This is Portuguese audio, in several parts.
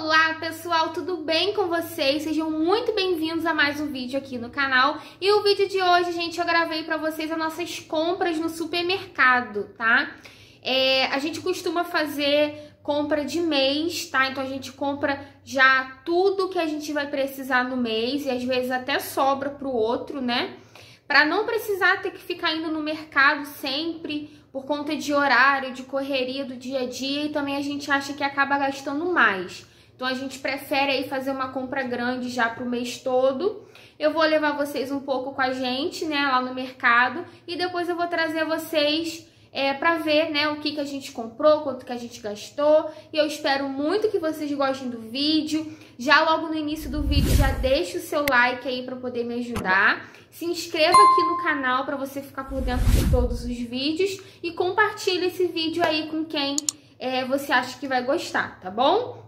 Olá pessoal, tudo bem com vocês? Sejam muito bem-vindos a mais um vídeo aqui no canal. E o vídeo de hoje, gente, eu gravei para vocês as nossas compras no supermercado, tá? É, a gente costuma fazer compra de mês, tá? Então a gente compra já tudo que a gente vai precisar no mês e às vezes até sobra pro outro, né? Para não precisar ter que ficar indo no mercado sempre por conta de horário, de correria do dia a dia e também a gente acha que acaba gastando mais. Então a gente prefere aí fazer uma compra grande já pro mês todo. Eu vou levar vocês um pouco com a gente, né, lá no mercado e depois eu vou trazer vocês é, para ver, né, o que, que a gente comprou, quanto que a gente gastou. E eu espero muito que vocês gostem do vídeo. Já logo no início do vídeo, já deixa o seu like aí para poder me ajudar. Se inscreva aqui no canal para você ficar por dentro de todos os vídeos e compartilhe esse vídeo aí com quem é, você acha que vai gostar, tá bom?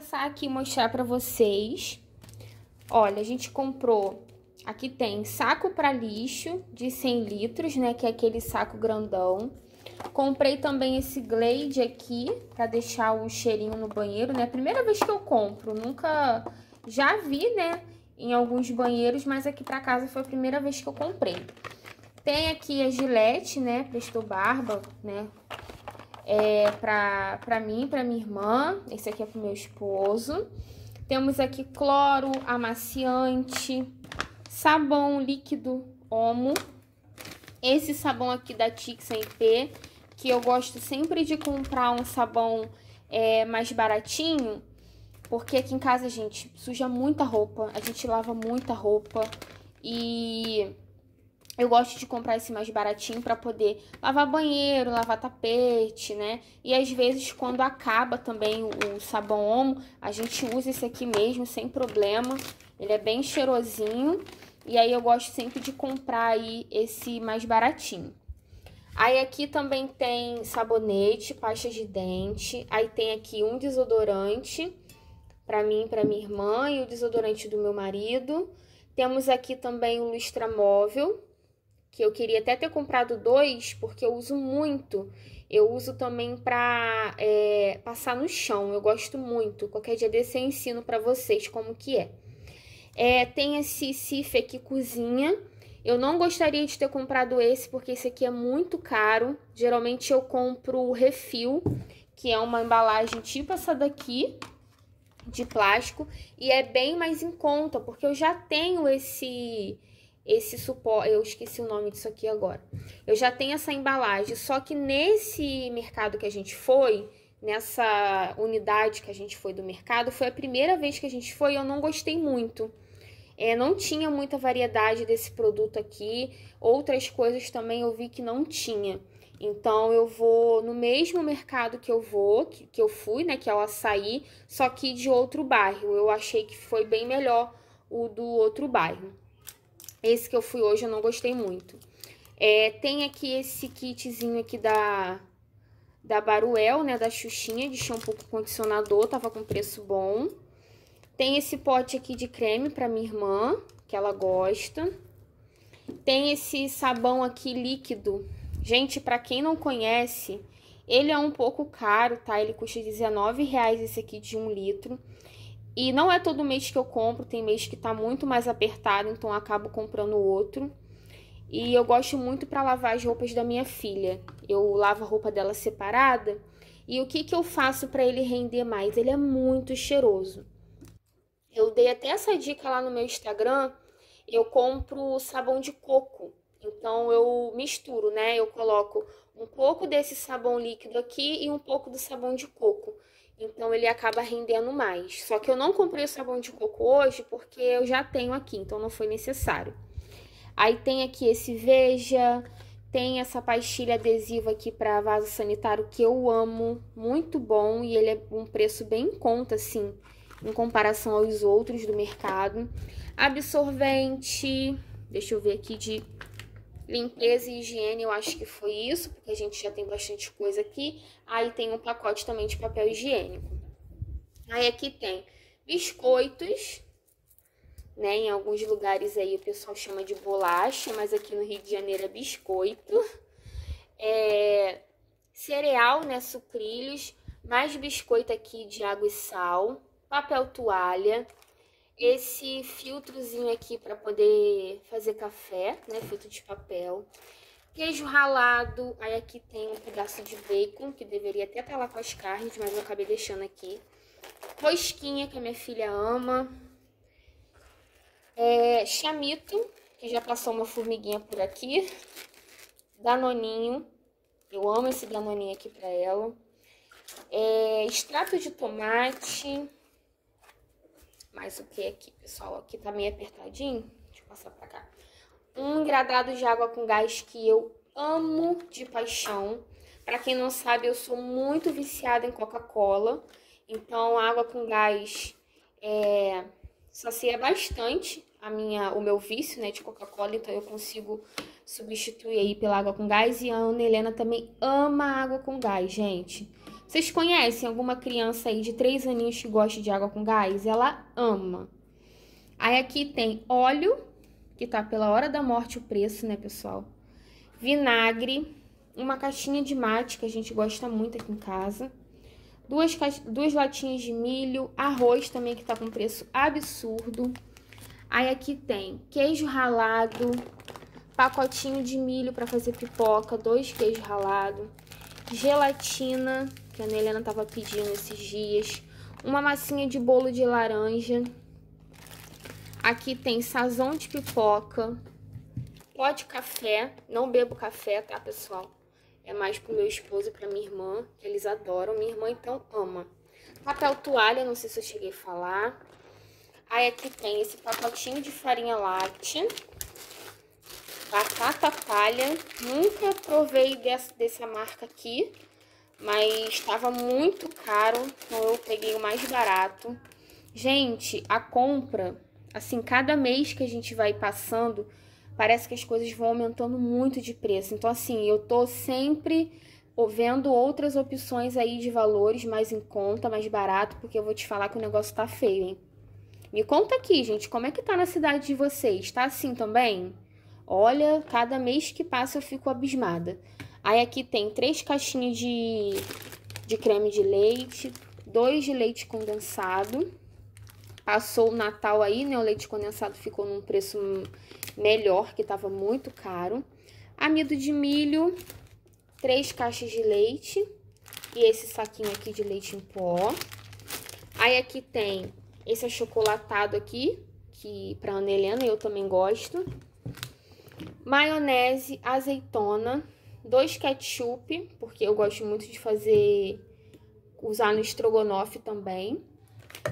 começar aqui mostrar pra vocês. Olha, a gente comprou Aqui tem saco para lixo de 100 litros, né? Que é aquele saco grandão. Comprei também esse Glade aqui, pra deixar o cheirinho no banheiro, né? Primeira vez que eu compro, nunca... Já vi, né, em alguns banheiros, mas aqui pra casa foi a primeira vez que eu comprei. Tem aqui a Gillette, né, Presto Barba, né, é pra mim, pra minha irmã. Esse aqui é pro meu esposo. Temos aqui cloro, amaciante, sabão líquido Omo. Esse sabão aqui da Tix MP, que eu gosto sempre de comprar um sabão é, mais baratinho, porque aqui em casa, gente, suja muita roupa, a gente lava muita roupa e eu gosto de comprar esse mais baratinho para poder lavar banheiro, lavar tapete, né? E às vezes quando acaba também o sabão Omo, a gente usa esse aqui mesmo sem problema. Ele é bem cheirosinho e aí eu gosto sempre de comprar aí esse mais baratinho. Aí aqui também tem sabonete, pasta de dente. Aí tem aqui um desodorante para mim e para minha irmã e o desodorante do meu marido. Temos aqui também o lustramóvel, que eu queria até ter comprado dois, porque eu uso muito. Eu uso também para é, passar no chão, eu gosto muito. Qualquer dia desse eu ensino para vocês como que é. É, tem esse Cif aqui cozinha. Eu não gostaria de ter comprado esse, porque esse aqui é muito caro. Geralmente eu compro o refil, que é uma embalagem tipo essa daqui, de plástico. E é bem mais em conta, porque eu já tenho esse esse suporte, eu esqueci o nome disso aqui agora. Eu já tenho essa embalagem, só que nesse mercado que a gente foi, nessa unidade que a gente foi do mercado, foi a primeira vez que a gente foi eu não gostei muito. É, não tinha muita variedade desse produto aqui, outras coisas também eu vi que não tinha. Então eu vou no mesmo mercado que eu vou, que, que eu fui, né, que é o açaí, só que de outro bairro. Eu achei que foi bem melhor o do outro bairro. Esse que eu fui hoje eu não gostei muito. É, tem aqui esse kitzinho aqui da da Baruel, né, da Xuxinha, de shampoo com condicionador, tava com preço bom. Tem esse pote aqui de creme para minha irmã, que ela gosta. Tem esse sabão aqui líquido. Gente, para quem não conhece, ele é um pouco caro, tá? Ele custa R$19,00 esse aqui de um litro. E não é todo mês que eu compro, tem mês que tá muito mais apertado, então acabo comprando outro. E eu gosto muito para lavar as roupas da minha filha. Eu lavo a roupa dela separada. E o que, que eu faço para ele render mais? Ele é muito cheiroso. Eu dei até essa dica lá no meu Instagram. Eu compro sabão de coco. Então eu misturo, né? Eu coloco um pouco desse sabão líquido aqui e um pouco do sabão de coco. Então ele acaba rendendo mais. Só que eu não comprei o sabão de coco hoje porque eu já tenho aqui, então não foi necessário. Aí tem aqui esse Veja, tem essa pastilha adesiva aqui para vaso sanitário que eu amo, muito bom e ele é um preço bem em conta, assim, em comparação aos outros do mercado. Absorvente, deixa eu ver aqui de limpeza e higiene, eu acho que foi isso, porque a gente já tem bastante coisa aqui. Aí tem um pacote também de papel higiênico. Aí aqui tem biscoitos, né? Em alguns lugares aí o pessoal chama de bolacha, mas aqui no Rio de Janeiro é biscoito. É, cereal, né? Sucrilhos, mais biscoito aqui de água e sal, papel toalha, esse filtrozinho aqui para poder fazer café, né? Filtro de papel. Queijo ralado, aí aqui tem um pedaço de bacon, que deveria até estar tá lá com as carnes, mas eu acabei deixando aqui. Rosquinha, que a minha filha ama. É, chamito, que já passou uma formiguinha por aqui. Danoninho. Eu amo esse danoninho aqui pra ela. É, extrato de tomate. Mais o que aqui, pessoal? Aqui tá meio apertadinho. Deixa eu passar pra cá. Um engradado de água com gás que eu amo de paixão. Pra quem não sabe, eu sou muito viciada em Coca-Cola. Então, água com gás é, sacia bastante a minha, o meu vício, né, de Coca-Cola, então eu consigo substituir aí pela água com gás. E a Ana Helena também ama água com gás, gente. Vocês conhecem alguma criança aí de 3 aninhos que gosta de água com gás? Ela ama. Aí aqui tem óleo, que tá pela hora da morte o preço, né, pessoal? Vinagre, uma caixinha de mate, que a gente gosta muito aqui em casa. Duas, duas latinhas de milho, arroz também, que tá com preço absurdo. Aí aqui tem queijo ralado, pacotinho de milho para fazer pipoca, dois queijos ralados, gelatina, que a Helena tava pedindo esses dias, uma massinha de bolo de laranja. Aqui tem sazão de pipoca, pó de café, não bebo café, tá, pessoal? É mais pro meu esposo e pra minha irmã, que eles adoram. Minha irmã, então, ama. Papel toalha, não sei se eu cheguei a falar. Aí aqui tem esse pacotinho de farinha láctea. Batata palha. Nunca provei dessa, dessa marca aqui. Mas estava muito caro. Então eu peguei o mais barato. Gente, a compra, assim, cada mês que a gente vai passando, parece que as coisas vão aumentando muito de preço. Então, assim, eu tô sempre vendo outras opções aí de valores mais em conta, mais barato, porque eu vou te falar que o negócio tá feio, hein? Me conta aqui, gente, como é que tá na cidade de vocês? Tá assim também? Olha, cada mês que passa eu fico abismada. Aí aqui tem três caixinhas de, de creme de leite, dois de leite condensado. Passou o Natal aí, né? O leite condensado ficou num preço melhor, que tava muito caro. Amido de milho, três caixas de leite e esse saquinho aqui de leite em pó. Aí aqui tem esse achocolatado aqui, que pra Ana Helena eu também gosto. Maionese, azeitona, dois ketchup, porque eu gosto muito de fazer, usar no estrogonofe também.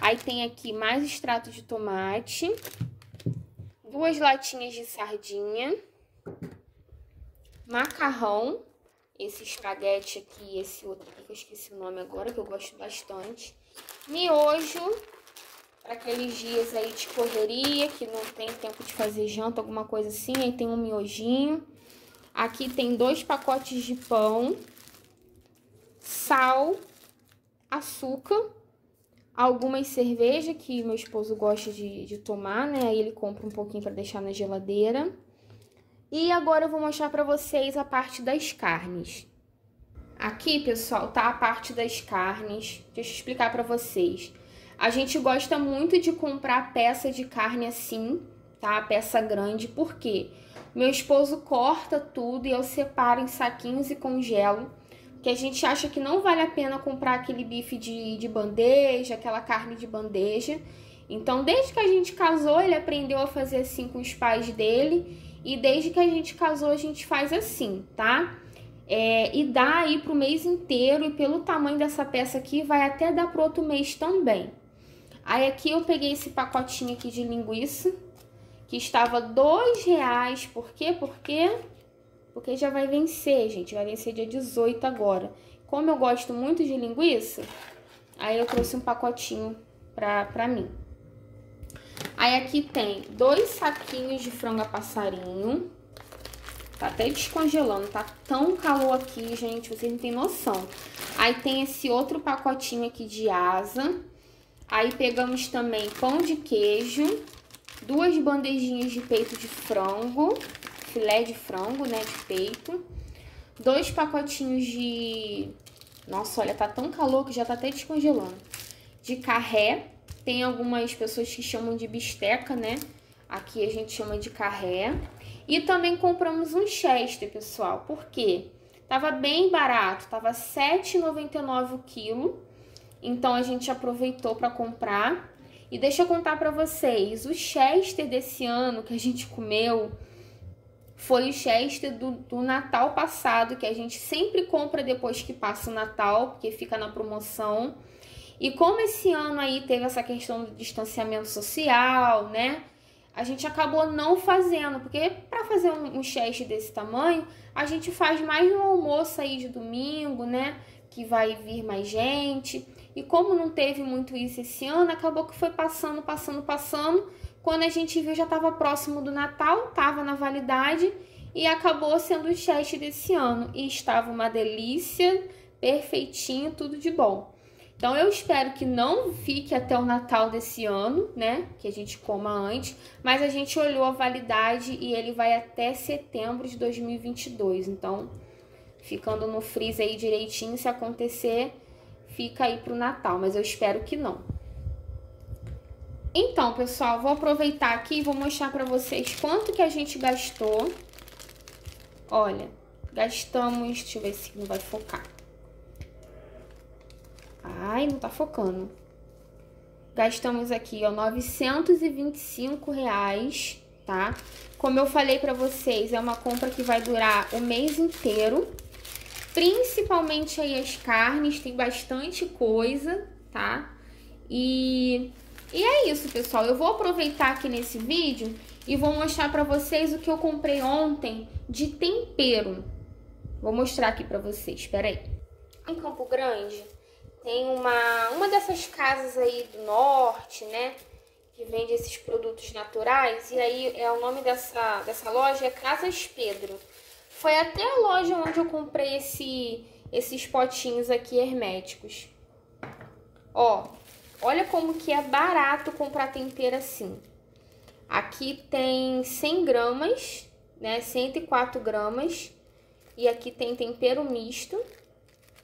Aí tem aqui mais extrato de tomate, duas latinhas de sardinha, macarrão, esse espaguete aqui, esse outro aqui que eu esqueci o nome agora, que eu gosto bastante. Miojo, para aqueles dias aí de correria, que não tem tempo de fazer janta, alguma coisa assim. Aí tem um miojinho. Aqui tem dois pacotes de pão, sal, açúcar, algumas cerveja que meu esposo gosta de, de tomar, né? Aí ele compra um pouquinho para deixar na geladeira. E agora eu vou mostrar para vocês a parte das carnes. Aqui, pessoal, tá a parte das carnes. Deixa eu explicar para vocês. A gente gosta muito de comprar peça de carne assim, tá? Peça grande, por quê? Meu esposo corta tudo e eu separo em saquinhos e congelo. Que a gente acha que não vale a pena comprar aquele bife de, de bandeja, aquela carne de bandeja. Então, desde que a gente casou, ele aprendeu a fazer assim com os pais dele. E desde que a gente casou, a gente faz assim, tá? É, e dá aí pro mês inteiro. E pelo tamanho dessa peça aqui, vai até dar pro outro mês também. Aí aqui eu peguei esse pacotinho aqui de linguiça, que estava dois reais. Por quê? Porque, porque já vai vencer, gente. Vai vencer dia 18 agora. Como eu gosto muito de linguiça, aí eu trouxe um pacotinho pra, pra mim. Aí aqui tem dois saquinhos de frango a passarinho. Tá até descongelando, tá tão calor aqui, gente, vocês não tem noção. Aí tem esse outro pacotinho aqui de asa. Aí pegamos também pão de queijo, duas bandejinhas de peito de frango, filé de frango, né, de peito, dois pacotinhos de... Nossa, olha, tá tão calor que já tá até descongelando. De carré, tem algumas pessoas que chamam de bisteca, né? Aqui a gente chama de carré. E também compramos um chester, pessoal. Por quê? Tava bem barato, tava R$ 7,99 o quilo. Então a gente aproveitou para comprar. E deixa eu contar para vocês, o Chester desse ano que a gente comeu foi o Chester do, do, Natal passado, que a gente sempre compra depois que passa o Natal, porque fica na promoção. E como esse ano aí teve essa questão do distanciamento social, né? A gente acabou não fazendo, porque para fazer um, um Chester desse tamanho, a gente faz mais no almoço aí de domingo, né? Que vai vir mais gente. E como não teve muito isso esse ano, acabou que foi passando, passando, passando. Quando a gente viu, já estava próximo do Natal, estava na validade e acabou sendo o teste desse ano. E estava uma delícia, perfeitinho, tudo de bom. Então eu espero que não fique até o Natal desse ano, né? Que a gente coma antes, mas a gente olhou a validade e ele vai até setembro de 2022. Então ficando no freezer aí direitinho, se acontecer, fica aí pro Natal, mas eu espero que não. Então, pessoal, vou aproveitar aqui e vou mostrar pra vocês quanto que a gente gastou. Olha, gastamos, deixa eu ver se não vai focar. Ai, não tá focando. Gastamos aqui, ó, 925 reais, tá? Como eu falei pra vocês, é uma compra que vai durar o mês inteiro. Principalmente aí as carnes, tem bastante coisa, tá? E, e é isso, pessoal. Eu vou aproveitar aqui nesse vídeo e vou mostrar pra vocês o que eu comprei ontem de tempero. Vou mostrar aqui pra vocês, espera aí. Em Campo Grande tem uma, uma dessas casas aí do norte, né? Que vende esses produtos naturais. E aí é o nome dessa, dessa loja é Casas Pedro. Foi até a loja onde eu comprei esse, esses potinhos aqui herméticos. Ó, olha como que é barato comprar tempero assim. Aqui tem 100 gramas, né? 104 gramas. E aqui tem tempero misto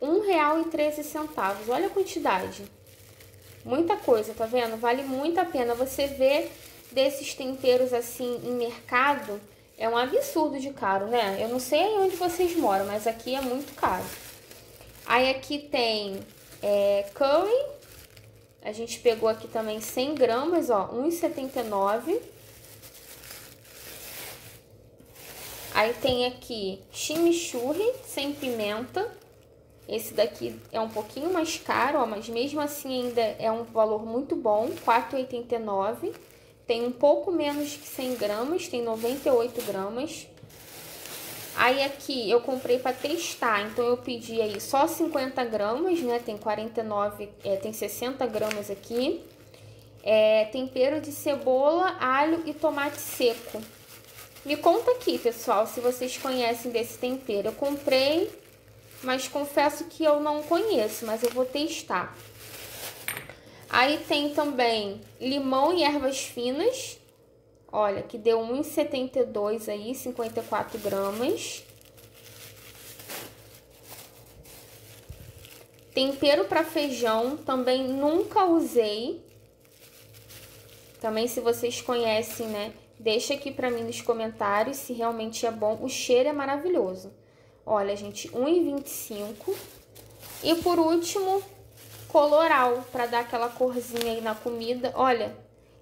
R$1,13. Olha a quantidade. Muita coisa, tá vendo? Vale muito a pena. Você vê desses temperos assim em mercado, é um absurdo de caro, né? Eu não sei onde vocês moram, mas aqui é muito caro. Aí aqui tem é, curry. A gente pegou aqui também 100 gramas, ó, 1,79. Aí tem aqui chimichurri sem pimenta, esse daqui é um pouquinho mais caro, ó, mas mesmo assim ainda é um valor muito bom, R$ 4,89. Tem um pouco menos que 100 gramas, tem 98 gramas. Aí aqui eu comprei para testar, então eu pedi aí só 50 gramas, né? Tem 49, é, tem 60 gramas aqui. É, tempero de cebola, alho e tomate seco. Me conta aqui, pessoal, se vocês conhecem desse tempero. Eu comprei mas confesso que eu não conheço, mas eu vou testar. Aí tem também limão e ervas finas. Olha, que deu 1,72 aí, 54 gramas. Tempero para feijão, também nunca usei. Também se vocês conhecem, né? Deixa aqui para mim nos comentários se realmente é bom. O cheiro é maravilhoso. Olha, gente, 1,25. E por último, coloral, para dar aquela corzinha aí na comida. Olha,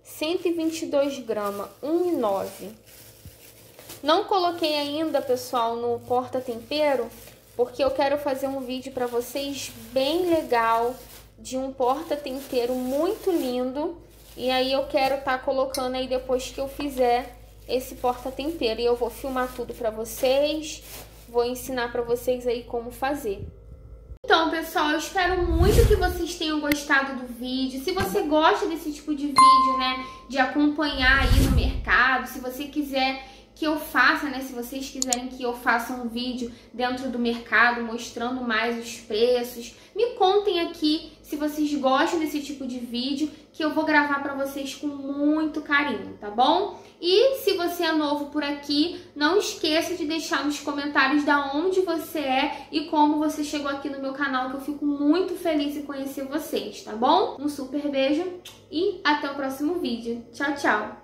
122 gramas, 1,9. Não coloquei ainda, pessoal, no porta-tempero, porque eu quero fazer um vídeo para vocês bem legal, de um porta-tempero muito lindo. E aí eu quero estar tá colocando aí depois que eu fizer esse porta-tempero. E eu vou filmar tudo para vocês vou ensinar para vocês aí como fazer. Então, pessoal, eu espero muito que vocês tenham gostado do vídeo. Se você gosta desse tipo de vídeo, né, de acompanhar aí no mercado, se você quiser que eu faça, né, se vocês quiserem que eu faça um vídeo dentro do mercado mostrando mais os preços, me contem aqui se vocês gostam desse tipo de vídeo que eu vou gravar para vocês com muito carinho, tá bom? E se você é novo por aqui, não esqueça de deixar nos comentários da onde você é e como você chegou aqui no meu canal, que eu fico muito feliz em conhecer vocês, tá bom? Um super beijo e até o próximo vídeo. Tchau, tchau!